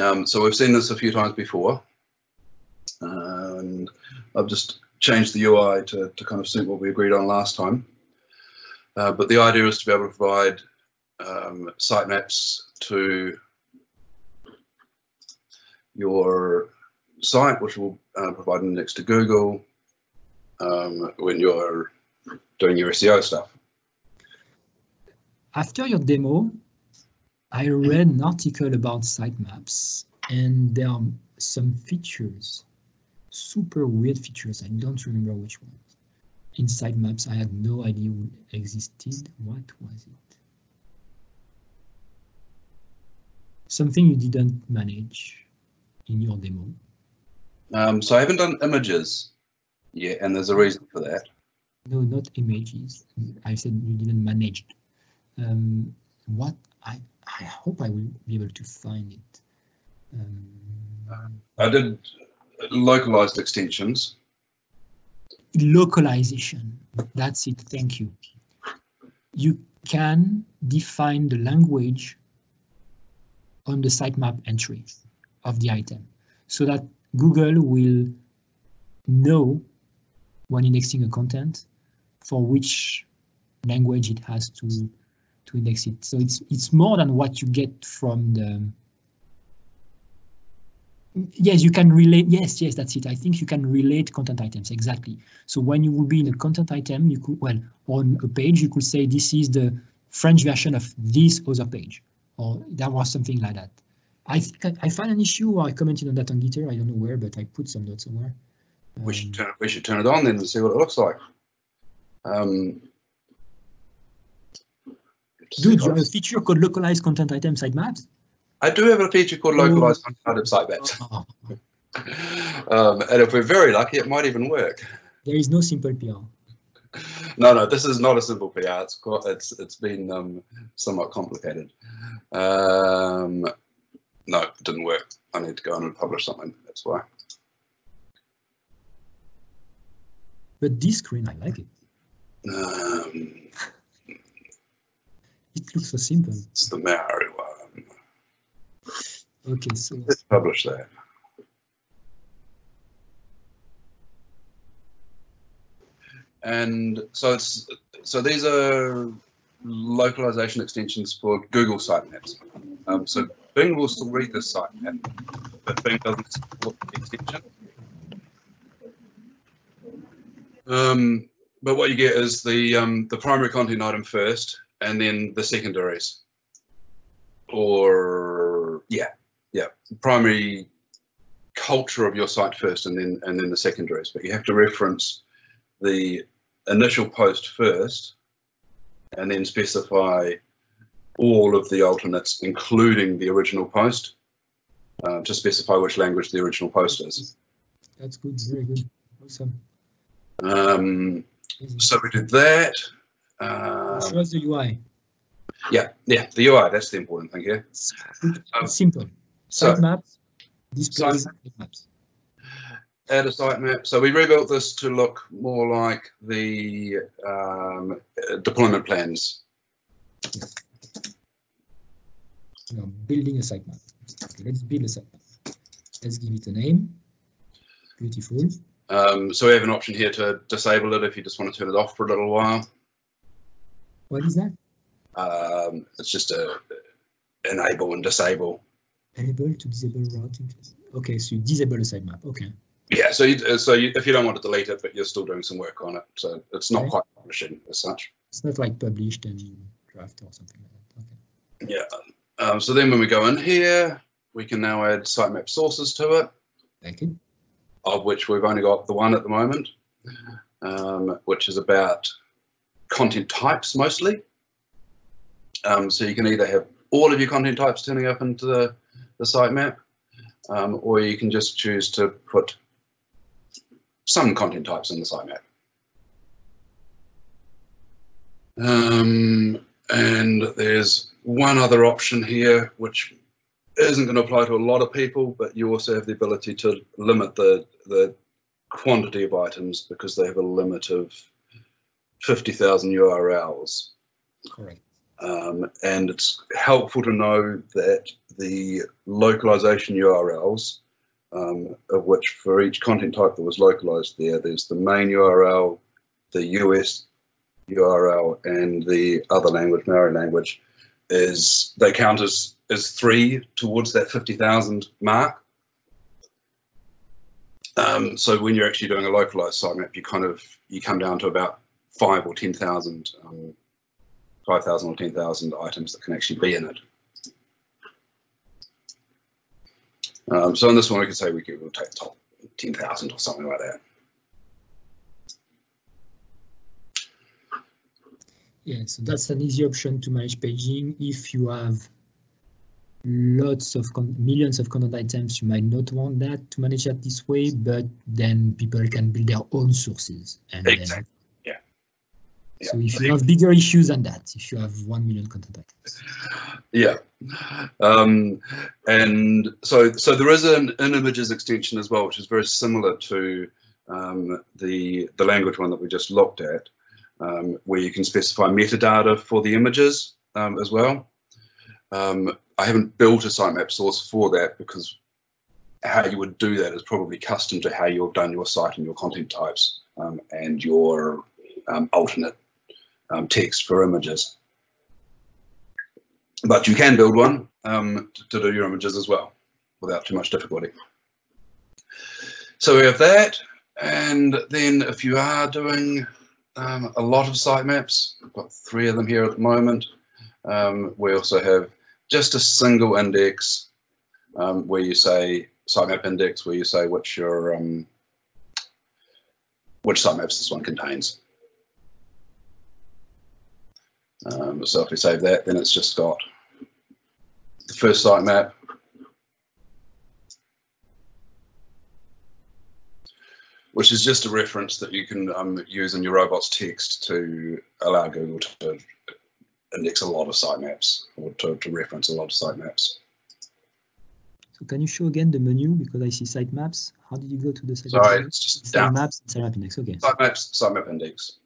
Um, so we've seen this a few times before, and I've just changed the UI to, to kind of suit what we agreed on last time. Uh, but the idea is to be able to provide um, sitemaps to your site, which will uh, provide an index to Google um, when you're doing your SEO stuff. After your demo, I read an article about sitemaps, and there are some features, super weird features. I don't remember which ones. In sitemaps, I had no idea existed. What was it? Something you didn't manage in your demo. Um, so I haven't done images yet, and there's a reason for that. No, not images. I said you didn't manage. Um, what I I hope I will be able to find it. Um, I did localized extensions. Localization. That's it. Thank you. You can define the language on the sitemap entry of the item so that Google will know when indexing a content for which language it has to to index it. So it's it's more than what you get from the. Yes, you can relate. Yes, yes, that's it. I think you can relate content items exactly. So when you will be in a content item, you could well on a page you could say this is the French version of this other page, or that was something like that. I think I, I found an issue. I commented on that on Gitter. I don't know where, but I put some notes somewhere. Um, we should turn we should turn it on then and see what it looks like. Um, Dude, you have a feature called localized content item sitemaps? I do have a feature called localized oh. content item sitemaps. Oh. um, and if we're very lucky, it might even work. There is no simple PR. No, no, this is not a simple PR. It's quite, it's it's been um, somewhat complicated. Um, no, it didn't work. I need to go on and publish something. That's why. But this screen, I like it. Um, it looks so simple. It's the Maori one. Okay, so let's publish that. And so it's so these are localization extensions for Google sitemaps. Um, so Bing will still read this sitemap, but Bing doesn't support the extension. Um, but what you get is the um, the primary content item first, and then the secondaries. Or yeah, yeah, primary culture of your site first, and then and then the secondaries. But you have to reference the initial post first, and then specify all of the alternates, including the original post, uh, to specify which language the original post is. That's good, very good, awesome. Um, so we did that. Um, Show us the UI. Yeah, yeah, the UI, that's the important thing here. Simple. Sitemaps, display sitemaps. Add a sitemap. So we rebuilt this to look more like the um, deployment plans. Know, building a sitemap. Okay, let's build a sitemap. Let's give it a name. Beautiful. Um, so we have an option here to disable it if you just want to turn it off for a little while. What is that? Um, it's just a enable and disable. Enable to disable routing. Okay, so you disable the sitemap. Okay. Yeah, so you, so you, if you don't want to delete it, but you're still doing some work on it, so it's not okay. quite publishing as such. It's not like published and draft or something like that. Okay. Yeah. Um, so then when we go in here, we can now add sitemap sources to it. Thank you. Of which we've only got the one at the moment, um, which is about content types mostly. Um, so you can either have all of your content types turning up into the, the sitemap, um, or you can just choose to put some content types in the sitemap. Um, and there's one other option here, which isn't going to apply to a lot of people, but you also have the ability to limit the, the quantity of items because they have a limit of 50,000 URLs. Correct. Um, and it's helpful to know that the localization URLs, um, of which for each content type that was localized there, there's the main URL, the US URL, and the other language, Maori language, is they count as, as three towards that 50,000 mark. Um, so when you're actually doing a localized sitemap, you kind of you come down to about five or 10,000 um, 5,000 or 10,000 items that can actually be in it. Um, so in this one, we could say we could we'll take top 10,000 or something like that. Yeah, so that's an easy option to manage paging. If you have lots of millions of content items, you might not want that to manage that this way, but then people can build their own sources. And exactly. So if you have bigger issues than that, if you have 1 million content items. Yeah. Um, and so so there is an in images extension as well, which is very similar to um, the, the language one that we just looked at, um, where you can specify metadata for the images um, as well. Um, I haven't built a sitemap source for that because how you would do that is probably custom to how you've done your site and your content types um, and your alternate um, text for images. But you can build one um, to, do your images as well without too much difficulty. So we have that. And then if you are doing um, a lot of sitemaps, I've got three of them here at the moment. Um, we also have just a single index um, where you say sitemap index, where you say which your um, which sitemaps this one contains. Um, so if we save that, then it's just got the first sitemap. Which is just a reference that you can um, use in your robots text to allow Google to index a lot of sitemaps or to, to reference a lot of sitemaps. So can you show again the menu because I see sitemaps. How did you go to the sitemap? Sorry, it's just sitemaps, sitemap index. Okay. Sitemaps, sitemap index.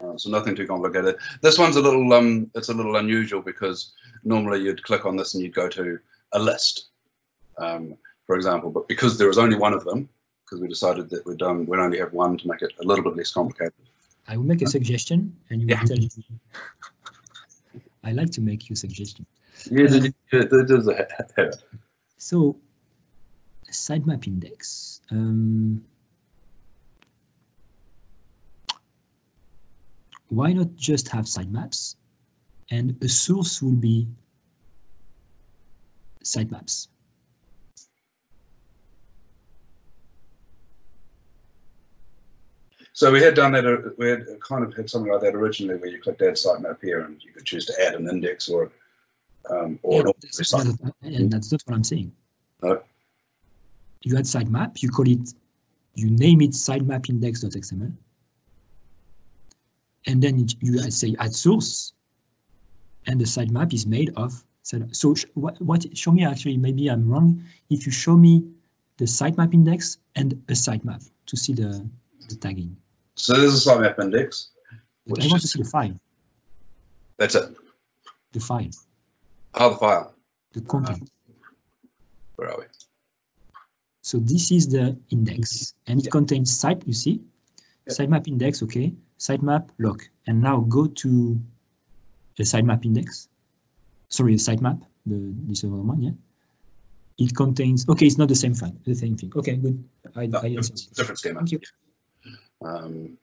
Uh, so nothing too complicated. This one's a little um, it's a little unusual because normally you'd click on this and you'd go to a list, um, for example. But because there is only one of them, because we decided that we'd um, we'd only have one to make it a little bit less complicated. I will make a suggestion, and you will Yeah. tell me. I like to make you suggestions. Yeah, it, it is a habit. So, sitemap index. Um, why not just have sitemaps and a source will be sitemaps? So we had done that. uh, We had kind of had something like that originally, where you clicked add sitemap here, and you could choose to add an index or um, or Yeah, an that's and that's not what I'm saying. No. You add sitemap, you call it, you name it sitemap index.xml. And then you say add source. And the sitemap is made of, so sh- what, what, show me actually, maybe I'm wrong. If you show me the sitemap index and a sitemap to see the, the tagging. So there's a sitemap index. But Which I want to see the file, That's it. the file, Oh, the file. the content. Uh, where are we? So this is the index and it contains site, you see, Yeah. sitemap index, okay, sitemap lock. And now go to the sitemap index. Sorry, the sitemap, the this other one, yeah. It contains, okay, it's not the same file, the same thing. Okay, good. I, No, I different, schema. Thank you. Um,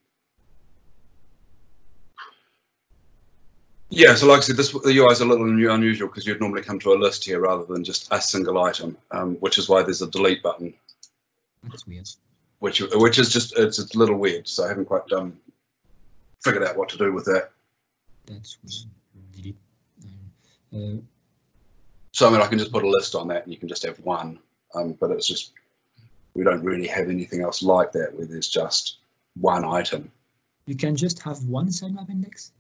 yeah, so like I said, this the UI is a little unu- unusual because you'd normally come to a list here rather than just a single item, um, which is why there's a delete button, That's weird. which which is just it's, it's a little weird. So I haven't quite um, figured out what to do with that. That's weird. Delete. Uh, So I mean, I can just put a list on that, and you can just have one. Um, but it's just we don't really have anything else like that where there's just one item. you can just have one sitemap index?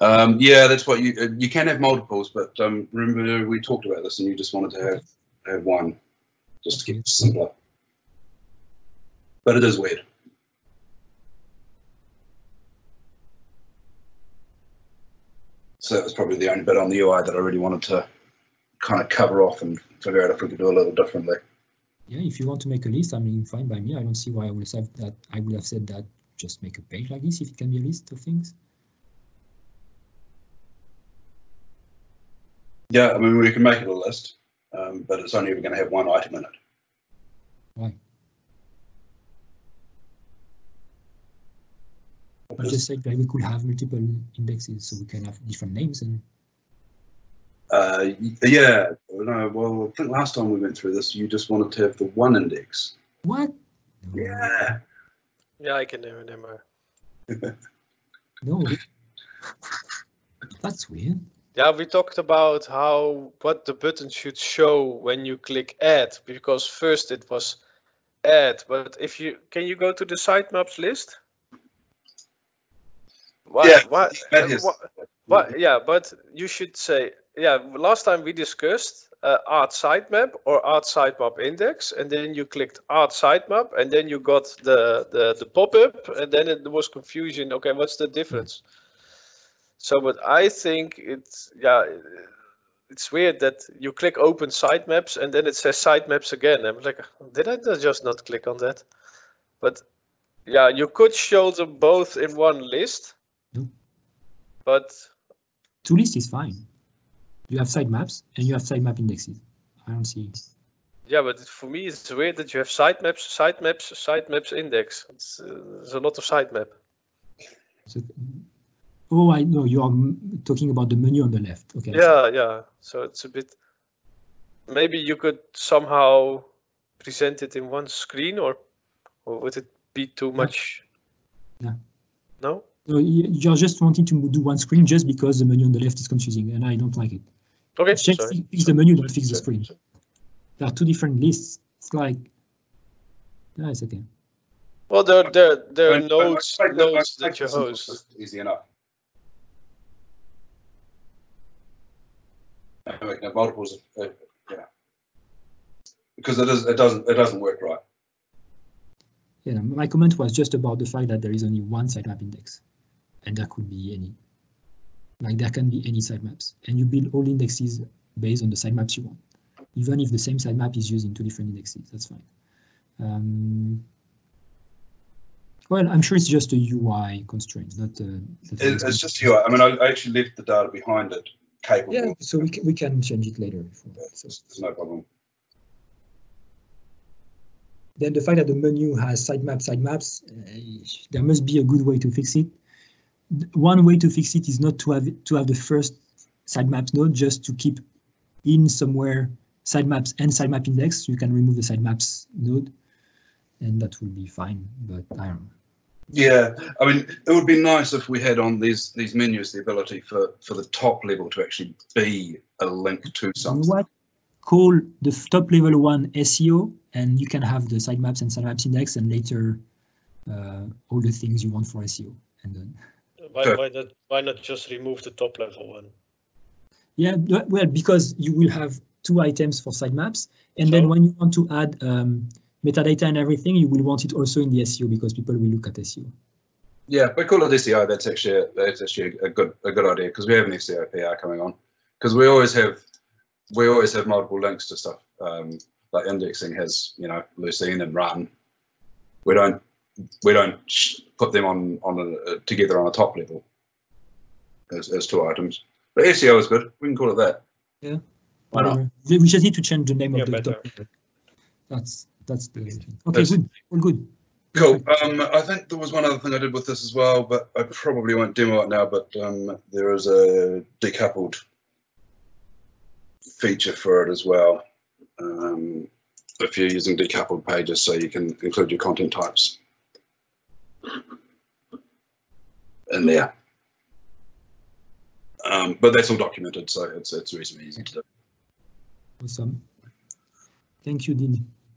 Um, yeah, that's what you uh, you can have multiples, but um, remember we talked about this, and you just wanted to have have one, just to keep it simpler. But it is weird. So that was probably the only bit on the UI that I really wanted to kind of cover off and figure out if we could do a little differently. Yeah, if you want to make a list, I mean, fine by me. I don't see why I would have that. I would have said that just make a page like this if it can be a list of things. Yeah, I mean, we can make it a list, um, but it's only going to have one item in it. Why? I just said that we could have multiple indexes, so we can have different names and. Uh, yeah, no, well, I think last time we went through this, you just wanted to have the one index. What? No. Yeah. Yeah, I can remember. no. That's weird. Yeah, we talked about how what the button should show when you click add, because first it was add, but if you can you go to the sitemaps list? Why, yeah, why, why, yeah, but you should say yeah. Last time we discussed uh, add sitemap or add sitemap index, and then you clicked add sitemap, and then you got the the, the pop up, and then it, was confusion. Okay, what's the difference? So, but I think it's yeah, it's weird that you click open sitemaps and then it says sitemaps again. I'm like, did I just not click on that? But yeah, you could show them both in one list but two list is fine. You have sitemaps and you have sitemap indexes. I don't see. Yeah, but for me it's weird that you have sitemaps, sitemaps, sitemaps index. It's, uh, there's a lot of sitemap. So, oh, I know you are talking about the menu on the left. Okay. Yeah, yeah. So it's a bit. Maybe you could somehow present it in one screen, or, or would it be too much? No. No. So you're just wanting to do one screen just because the menu on the left is confusing, and I don't like it. Okay. Just sorry. fix the menu, don't fix the screen. There are two different lists. It's like, no, it's okay. Well, there, there, there are nodes, nodes that you host. Easy enough. multiples, of, uh, yeah, because it is, it doesn't, it doesn't work right. Yeah, my comment was just about the fact that there is only one sitemap index and that could be any. Like there can be any sitemaps, and you build all indexes based on the sitemaps you want. Even if the same sitemap is used in two different indexes, that's fine. Um, well, I'm sure it's just a UI constraint, not a. It, it's just UI. I mean, I actually left the data behind it capable. Yeah, so we can, we can change it later. So. There's no problem. Then the fact that the menu has sitemap sitemaps, uh, there must be a good way to fix it one way to fix it is not to have to have the first sitemaps node just to keep in somewhere sitemaps and sitemap index. You can remove the sitemaps node, and that will be fine. But I don't know. Yeah, I mean, it would be nice if we had on these these menus the ability for for the top level to actually be a link to something. What call the top level one SEO, and you can have the sitemaps and sitemaps index, and later uh, all the things you want for SEO, and then. Why, why, not, why not just remove the top level one? Yeah, well, because you will have two items for sitemaps, and so, then when you want to add um, metadata and everything, you will want it also in the SEO because people will look at SEO. Yeah, we call it SEO. That's actually that's actually a good a good idea because we have an SEO PR coming on because we always have we always have multiple links to stuff. Um, like indexing has you know Lucene and Run. We don't we don't put them on on a, together on a top level as, as two items. But SEO is good. We can call it that. Yeah. Whatever. We just need to change the name yeah, of the better. top. That's that's the okay. That's, good. All good. Cool. Um, I think there was one other thing I did with this as well, but I probably won't demo it now. But um, there is a decoupled feature for it as well. Um, if you're using decoupled pages, so you can include your content types in there. Um, but that's all documented, so it's it's reasonably easy to do. Awesome. Thank you, Dean.